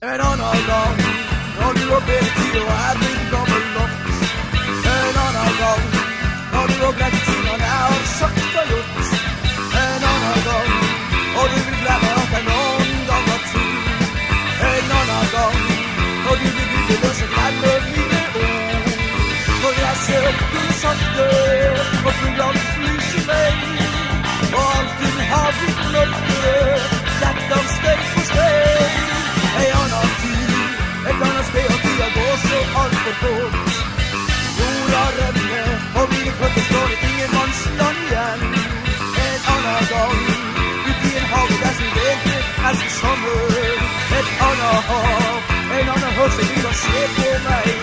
En annan gång når du opp hele tida og er blitt gammel nok. En annan gång når du opp lett tingene jeg har sagt og gjort. En annan gång og du vil glemme at jeg noen gang var tro. En annan gång når du blir guddeløs og glemmer mine ord. Når gresset blir sakte og egentlig er som sommer. Et annet hav, en annen hørsel vil å se på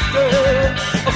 oh